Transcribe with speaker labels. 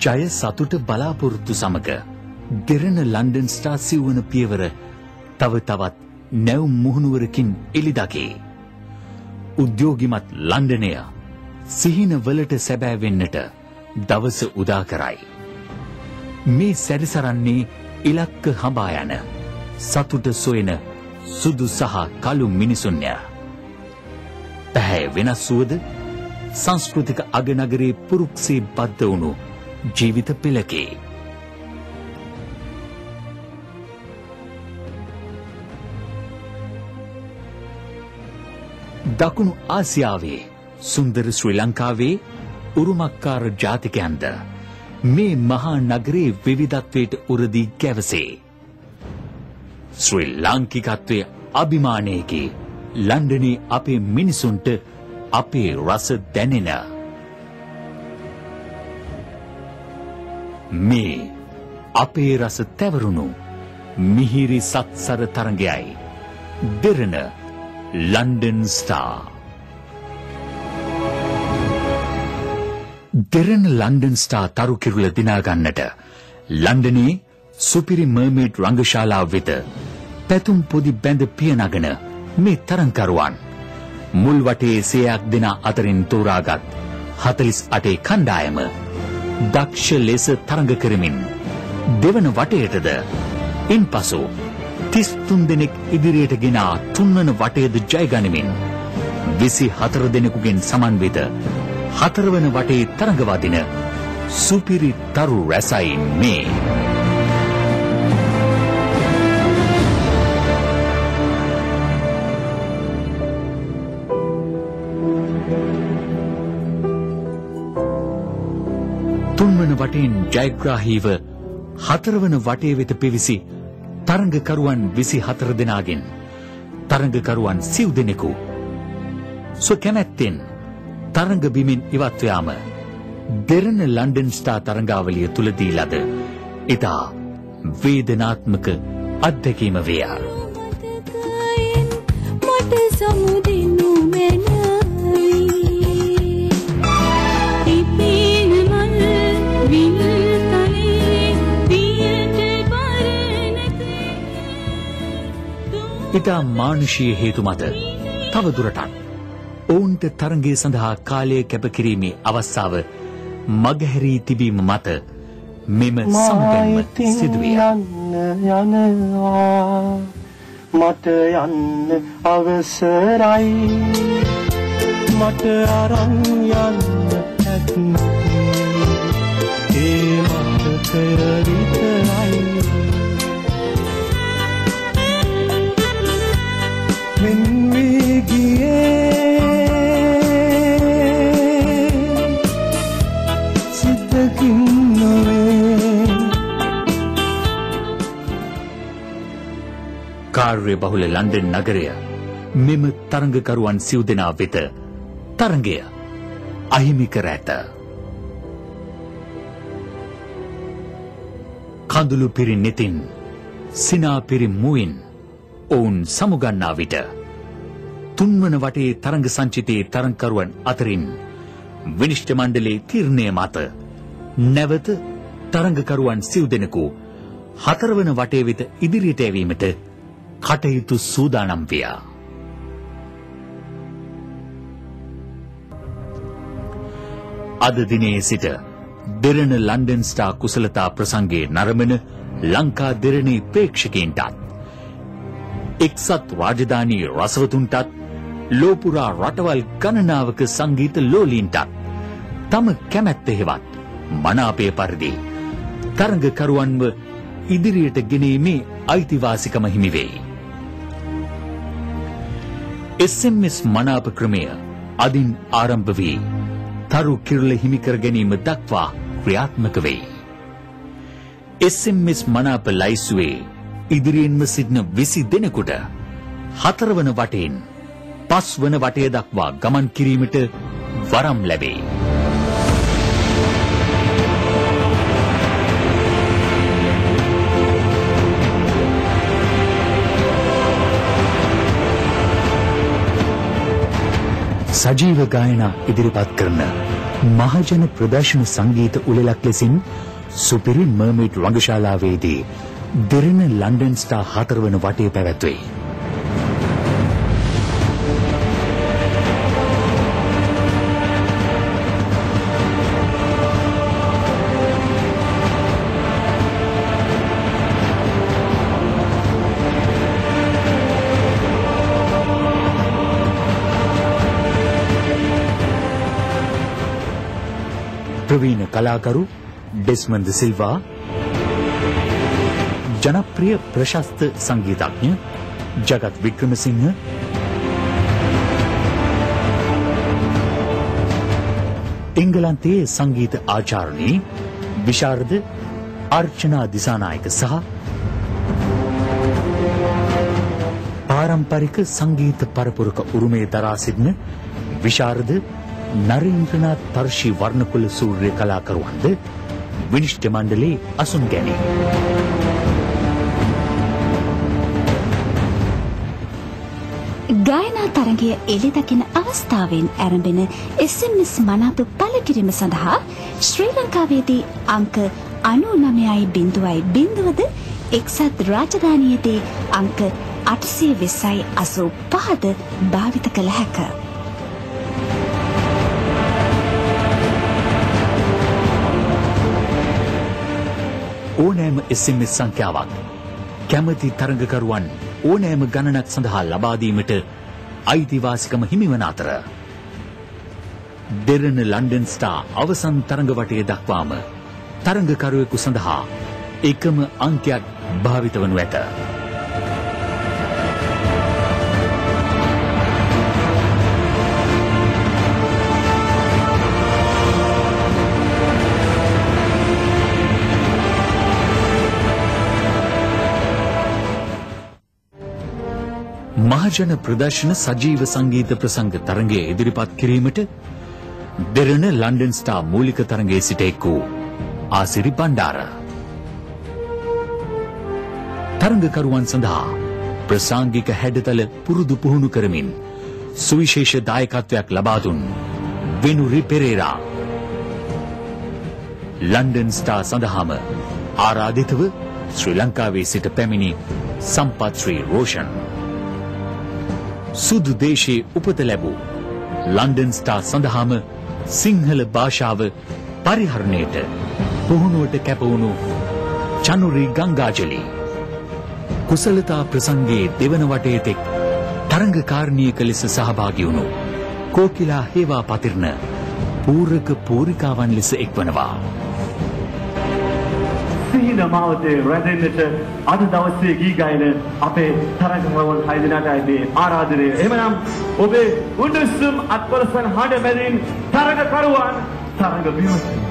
Speaker 1: ජය සතුට බලාපොරොත්තු සමග දෙරණ ලන්ඩන් ස්ටා සිව්වන පියවර තව තවත් නැව් මුහුණුවරකින් එළිදකේ. උද්‍යෝගිමත් ලන්ඩනය සිහින වලට සැබෑ වෙන්නට දවස උදා කරයි. මේ සැරිසරන්නේ ඉලක්ක හඹා යන සතුට සොයන සුදු සහ කළු මිනිසුන්ය. පැහැ වෙනස් වුවද සංස්කෘතික අගනගරේ පුරුක්සේ බද්ධ වුණු ජීවිත පෙළකේ. දකුණු ආසියාවේ සුන්දර ශ්‍රී ලංකාවේ උරුමක්කාර ජාතිකයන්ද මේ මහා නගරේ විවිධත්වයට උරදී ගැවසේ. ශ්‍රී ලාංකිකත්වය අභිමානයකි ලන්ඩනේ අපේ මිනිසුන්ට අපේ රස දැනෙන. මේ අපේ රස තැවරුණු මිහිරි සත්සර තරගයයි. Derana London star. Derana London star තරු කිරුල දිනාගන්නට ලන්ඩනේ සුපිරි මර්මේඩ් රංගශාලාව වෙත පැතුම් පොදි බැඳ පියනගන මේ තරංකරුවන් මුල් වටේ සේයක් දෙන අතරින් තෝරාගත් හතලිස් අටේ කණ්ඩායම දක්ෂ ලෙස තරඟ කරමින් දෙවන වටයටද ඉන් පසු තිස්තුන් දෙනෙක් ඉදිරියට ගෙනා තුන්වන වටයද ජයගනිමින් විසි හතර දෙනෙකුගෙන් සමන්විත හතරවන වටේ තරඟවාදින සුපිරි තරු රැසයි මේ. තුන්වන වටෙන් ජයග්‍රාහීව හතරවන වටේ වෙත පිවිසි තරඟකරුවන් විසි හතර දෙනාගෙන් තරඟකරුවන් සිව් දෙනෙකු. ස්ව කැමැත්තෙන් තරඟ බිමින් ඉවත්වයාම දෙරණ ලන්ඩන් ස්ටා තරඟාවලිය තුළදී ලද ඉතා වේදනාත්මක අත්දැකීම වයා. ඉතා මානුෂීය හේතු මත තව දුරටත්. ඔවුන්ට තරගේ සඳහා කාලය කැපකිරීමේ අවස්ථාව මගහැරී තිබීම මත මෙම
Speaker 2: මායිතින්
Speaker 1: සිදුවිය.
Speaker 2: යනවා. මට යන්න අවසරයි. මට අරන් යන්න ඇත්නේ ඒ මතකය විතරයි
Speaker 1: කාර්ය බහුල ලන්ඩන් නගරය මෙම තරඟකරුවන් සිව් දෙනා වෙත තරඟය අහිමි කර ඇත. කඳුළු පිරි නෙතින් සිනා පිරි මුවින් ඔවුන් සමුගන්නා විට තුන්වන වටේ තරඟ සංචිතයේ තරංකරුවන් අතරින් විනිශ්්ට මණ්ඩලේ තීරණය මත නැවත තරඟකරුවන් සිව් දෙනෙකු හතරවන වටේ වෙත ඉදිරියට ඇවීමට කටයුතු සූදානම් වයා. අද දිනේ සිට දෙරණ ලන්ඩන් ස්ටා කුසලතා ප්‍රසංගේ නරඹන ලංකා දෙරණේ ප්‍රේක්ෂකයින්ටත් එක්සත් රාජධානී රසවතුන්ටත් ලෝපුරා රටවල් ගණනාවක සංගීත ලෝලීන්ටත් තම කැමැත්ත හෙවත් මනාපය පරිදි තරඟකරුවන්ව ඉදිරියට ගෙනීමේ අයිතිවාසිකම හිමිවෙයි. SMS මනාප ක්‍රමය අදින් ආරම්භ වී තරු කිරුළ හිමිකර ගැනීම දක්වා ක්‍රියාත්මක වෙයි. SMS මනාප ලයිසුවේ ඉදිරියෙන්ම සිටින විසි දෙනෙකුට හතරවන වටයෙන් පස් වන වටය දක්වා ගමන් කිරීමට වරම් ලැබේ. සජීව ගායනා ඉදිරිපත් කරන මහජන ප්‍රදර්ශන සංගීත උළෙලක් ලෙසින් සුපිරි මර්මේඩ් රංගශාලාවේදී දෙරණ ලන්ඩන් ස්ටා හතරවන වටේ පැවැත්වේ. ප්‍රවීණ කලාකරු ඩෙස්මන්ද සිල්වා ජනප්‍රිය ප්‍රශස්ත සංගීතඥ ජගත් වික්‍රමසිංහ එංගලන්තයේ සංගීත ආචාරණී විශාරද අර්චනා දිසානායක සහ පාරම්පරික සංගීත පරපුරක උරුමේ දරා සිටින විශාරද නරේන්ද්‍රනාත් තර්ශී වර්ණකුල සූර්ය කලාකරුවන්ද විනිශ්්‍ය මණ්ඩලේ අසුන් ගැනේ.
Speaker 3: ගායනා තරගය එළි දකින අවස්ථාවෙන් ඇරඹෙන SMS මනාප පලකිරීම සඳහා ශ්‍රී ලංකාවේදී අංක අනු නමයයි බිඳුවයි බිඳුවද එක්සත් රාජධානයේදී අංක අටසිය වෙස්සයි අසූ පහද භාවිත කළ හැක.
Speaker 1: ඕනෑම SMS සංඛ්‍යාවක් කැමති තරඟකරුවන් ඕනෑම ගණනක් සඳහා ලබාදීමට අයිතිවාසිකම හිමිවන අතර දෙරණ ලන්ඩන් ස්ටා අවසන් තරඟ වටය දක්වාම තරඟකරුවෙකු සඳහා එකම අංකයක් භාවිත වනු ඇත. මහජන ප්‍රදර්ශන සජීව සංගීත ප්‍රසංග තරගය ඉදිරිපත් කිරීමට දෙරණ ලන්ඩන් ස්ටා මූලික තරගේ සිට එක් වූ ආසිරි බණ්ඩාර. තරගකරුවන් සඳහා ප්‍රසාංගික හැඩතල පුරුදු පුහුණු කරමින් සුවිශේෂ දායකත්වයක් ලබාදුන් වෙනුරි පෙරේරා. ලන්ඩන් ස්ටා සඳහාම ආරාධිතව ශ්‍රී ලංකාවේ සිට පැමිණි සම්පත් ශ්‍රී රෝෂන්. සුදු දේශයේ උපත ලැබූ ලන්ඩන් ස්ටා සඳහාම සිංහල භාෂාව පරිහරණයට පුහුණුවට කැපවුණු චනුරි ගංගාජලි කුසලතා ප්‍රසංගයේ දෙවන වටේ තෙක් තරංගකාරණයක ලෙස සහභාගි වුණු කෝකිලා හේවා පතිරණ පූරක පූරිකාවන් ලෙස එක්වනවා.
Speaker 2: සිහින මාවතේ රැඳෙන්නට අද දවසේ ගී ගයන අපේ තරගවල් හයදෙනාටයි මේ ආරාධනය. එහෙමනම් ඔබේ උණුසුම් අත්පොලසන් හඬ මැදින් තරගකරුවන් තරග විමසීම